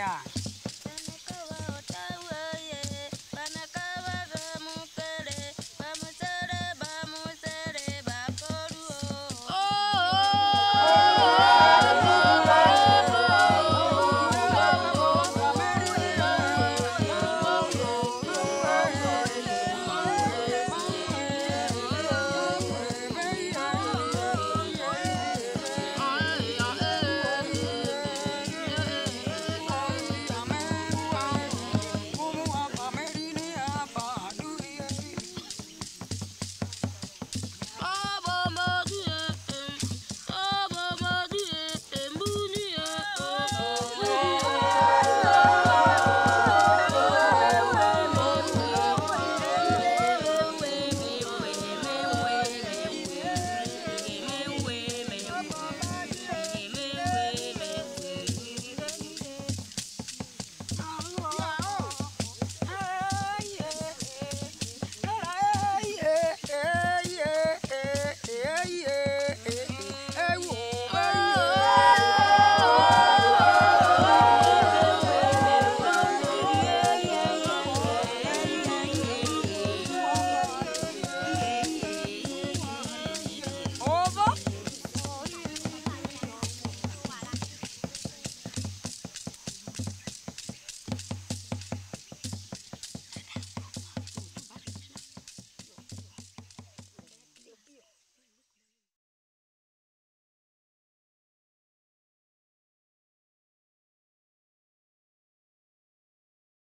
Yeah.